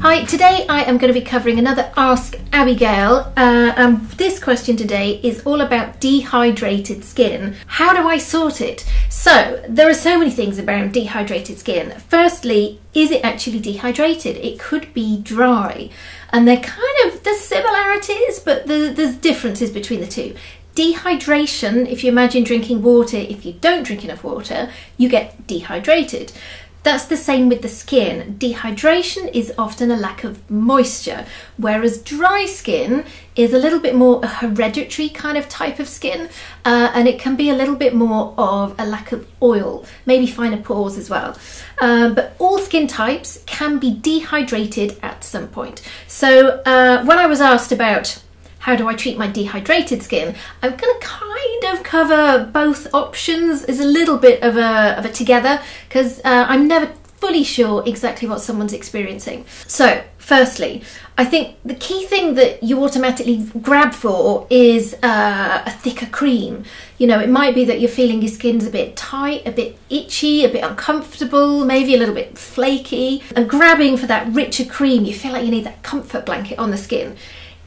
Hi, today I am going to be covering another Ask Abigail. Uh, and this question today is all about dehydrated skin. How do I sort it? So, there are so many things about dehydrated skin. Firstly, is it actually dehydrated? It could be dry. And they're kind of, there's similarities, but there's differences between the two. Dehydration, if you imagine drinking water, if you don't drink enough water, you get dehydrated. That's the same with the skin. Dehydration is often a lack of moisture, whereas dry skin is a little bit more a hereditary kind of type of skin, uh, and it can be a little bit more of a lack of oil, maybe finer pores as well. Um, but all skin types can be dehydrated at some point. So uh, when I was asked about how do I treat my dehydrated skin, I'm going to kind of cover both options as a little bit of a, of a together because uh, I'm never fully sure exactly what someone's experiencing. So, firstly, I think the key thing that you automatically grab for is uh, a thicker cream. You know, it might be that you're feeling your skin's a bit tight, a bit itchy, a bit uncomfortable, maybe a little bit flaky, and grabbing for that richer cream, you feel like you need that comfort blanket on the skin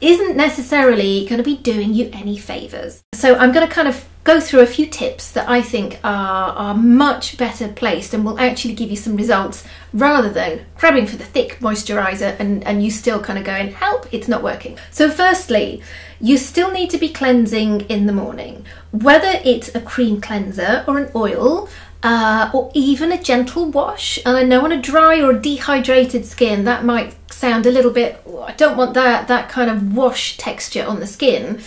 isn't necessarily going to be doing you any favours. So I'm going to kind of go through a few tips that I think are, are much better placed and will actually give you some results rather than grabbing for the thick moisturiser and, and you still kind of going, help, it's not working. So firstly, you still need to be cleansing in the morning. Whether it's a cream cleanser or an oil, uh, or even a gentle wash. And I know on a dry or dehydrated skin that might sound a little bit, I don't want that, that kind of wash texture on the skin.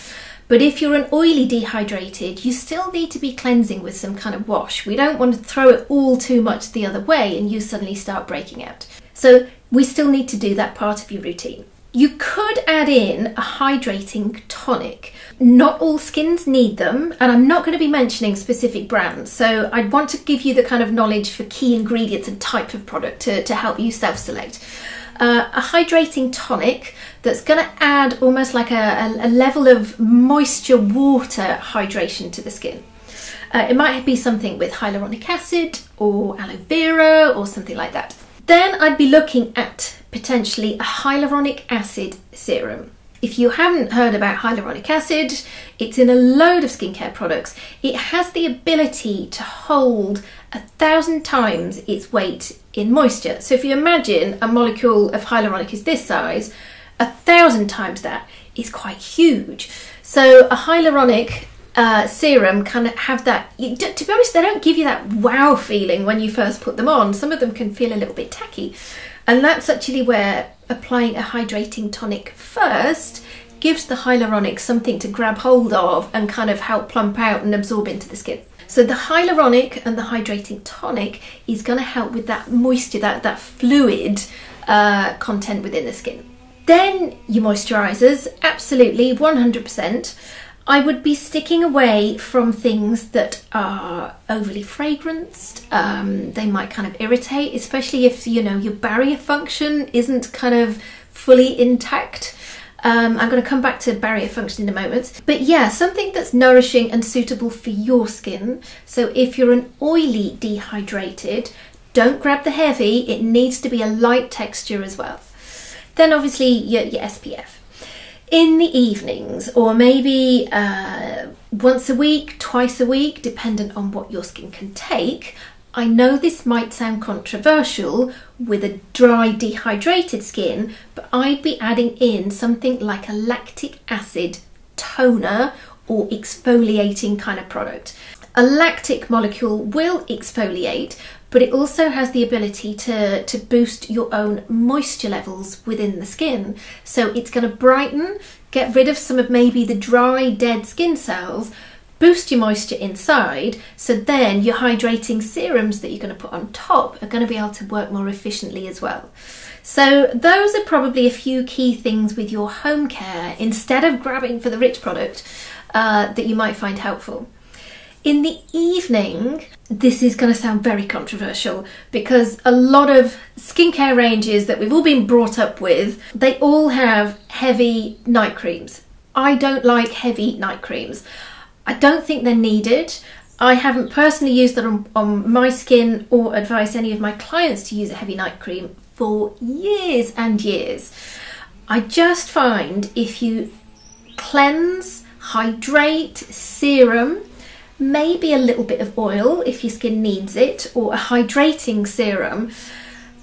But if you're an oily dehydrated, you still need to be cleansing with some kind of wash. We don't want to throw it all too much the other way and you suddenly start breaking out. So we still need to do that part of your routine. You could add in a hydrating tonic. Not all skins need them, and I'm not going to be mentioning specific brands, so I'd want to give you the kind of knowledge for key ingredients and type of product to, to help you self select. Uh, a hydrating tonic that's going to add almost like a, a, level of moisture water hydration to the skin. Uh, it might be something with hyaluronic acid or aloe vera or something like that. Then I'd be looking at potentially a hyaluronic acid serum. If you haven't heard about hyaluronic acid, it's in a load of skincare products. It has the ability to hold a thousand times its weight in moisture. So if you imagine a molecule of hyaluronic is this size, a thousand times that is quite huge. So a hyaluronic uh, serum can have that. To be honest, they don't give you that wow feeling when you first put them on. Some of them can feel a little bit tacky, and that's actually where applying a hydrating tonic first gives the hyaluronic something to grab hold of and kind of help plump out and absorb into the skin. So the hyaluronic and the hydrating tonic is going to help with that moisture, that, that fluid uh, content within the skin. Then your moisturisers, absolutely 100%. I would be sticking away from things that are overly fragranced. Um, they might kind of irritate, especially if you know your barrier function isn't kind of fully intact. Um, I'm going to come back to barrier function in a moment. But yeah, something that's nourishing and suitable for your skin. So if you're an oily dehydrated, don't grab the heavy, it needs to be a light texture as well. Then obviously your, your SPF in the evenings or maybe uh, once a week, twice a week, dependent on what your skin can take. I know this might sound controversial with a dry, dehydrated skin, but I'd be adding in something like a lactic acid toner or exfoliating kind of product. A lactic molecule will exfoliate, but it also has the ability to, to boost your own moisture levels within the skin. So it's going to brighten, get rid of some of maybe the dry, dead skin cells, boost your moisture inside, so then your hydrating serums that you're going to put on top are going to be able to work more efficiently as well. So those are probably a few key things with your home care instead of grabbing for the rich product uh, that you might find helpful. In the evening, this is going to sound very controversial because a lot of skincare ranges that we've all been brought up with, they all have heavy night creams. I don't like heavy night creams. I don't think they're needed. I haven't personally used it on, my skin or advised any of my clients to use a heavy night cream for years and years. I just find if you cleanse, hydrate, serum, maybe a little bit of oil if your skin needs it, or a hydrating serum,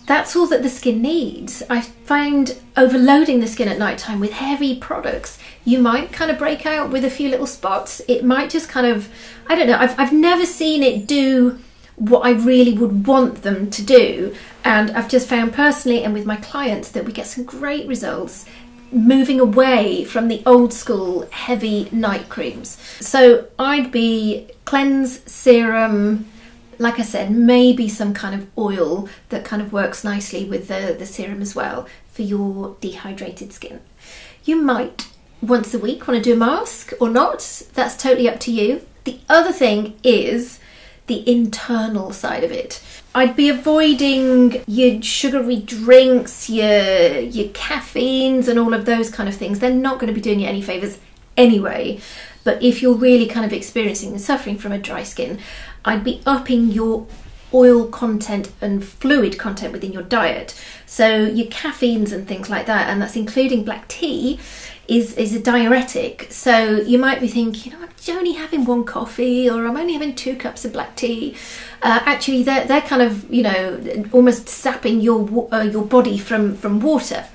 that's all that the skin needs. I find overloading the skin at night time with heavy products, you might kind of break out with a few little spots. It might just kind of, I don't know, I've, I've never seen it do what I really would want them to do. And I've just found personally and with my clients that we get some great results moving away from the old school heavy night creams. So I'd be cleanse, serum, like I said, maybe some kind of oil that kind of works nicely with the, the serum as well for your dehydrated skin. You might once a week want to do a mask or not. That's totally up to you. The other thing is the internal side of it. I'd be avoiding your sugary drinks, your your caffeines and all of those kind of things. They're not going to be doing you any favors anyway. But if you're really kind of experiencing and suffering from a dry skin, I'd be upping your oil content and fluid content within your diet. So your caffeines and things like that, and that's including black tea, is is a diuretic. So you might be thinking, know, I'm only having one coffee, or I'm only having two cups of black tea. Uh, actually, they're they're kind of you know almost sapping your uh, your body from from water.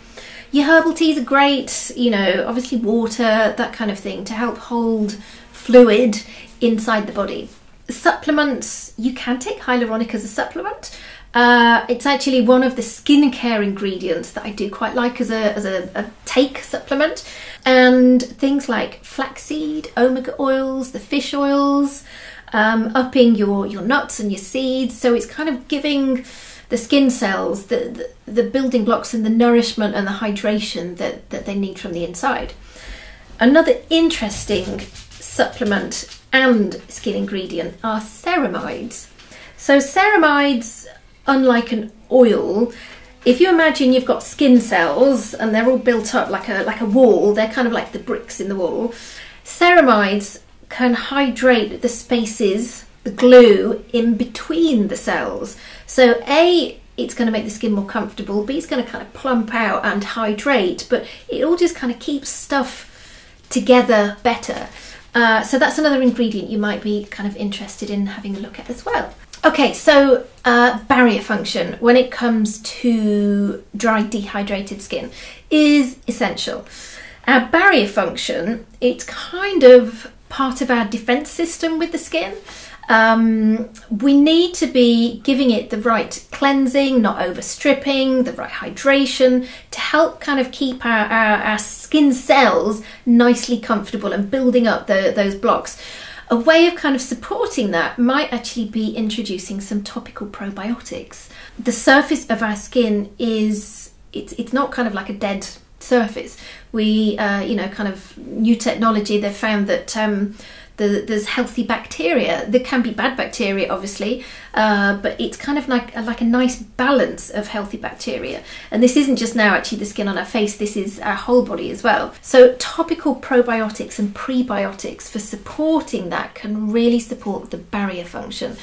Your herbal teas are great, you know, obviously water, that kind of thing, to help hold fluid inside the body. Supplements, you can take hyaluronic as a supplement. Uh, it's actually one of the skincare ingredients that I do quite like as a, as a, a take supplement. And things like flaxseed, omega oils, the fish oils, um, upping your, your nuts and your seeds. So it's kind of giving the skin cells the, the, the building blocks and the nourishment and the hydration that, that they need from the inside. Another interesting supplement and skin ingredient are ceramides. So ceramides unlike an oil, if you imagine you've got skin cells and they're all built up like a like a wall, they're kind of like the bricks in the wall. Ceramides can hydrate the spaces, the glue in between the cells. So A, it's going to make the skin more comfortable. B, it's going to kind of plump out and hydrate, but it all just kind of keeps stuff together better. Uh, so that's another ingredient you might be kind of interested in having a look at as well. Okay, so uh, barrier function when it comes to dry dehydrated skin is essential. Our barrier function, it's kind of part of our defense system with the skin. Um, we need to be giving it the right cleansing, not overstripping, the right hydration to help kind of keep our, our, our skin cells nicely comfortable and building up the, those blocks. A way of kind of supporting that might actually be introducing some topical probiotics. The surface of our skin is it's it's not kind of like a dead surface. We uh, you know kind of new technology they've found that um, the, there's healthy bacteria. There can be bad bacteria, obviously, uh, but it's kind of like like a nice balance of healthy bacteria. And this isn't just now actually the skin on our face. This is our whole body as well. So topical probiotics and prebiotics for supporting that can really support the barrier function.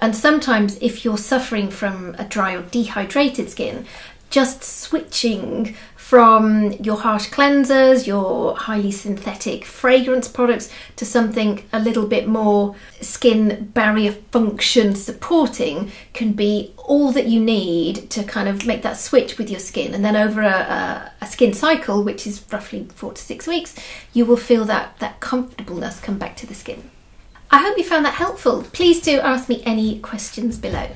And sometimes, if you're suffering from a dry or dehydrated skin, just switching from your harsh cleansers, your highly synthetic fragrance products, to something a little bit more skin barrier function supporting can be all that you need to kind of make that switch with your skin. And then over a, a, a skin cycle, which is roughly four to six weeks, you will feel that, that comfortableness come back to the skin. I hope you found that helpful. Please do ask me any questions below.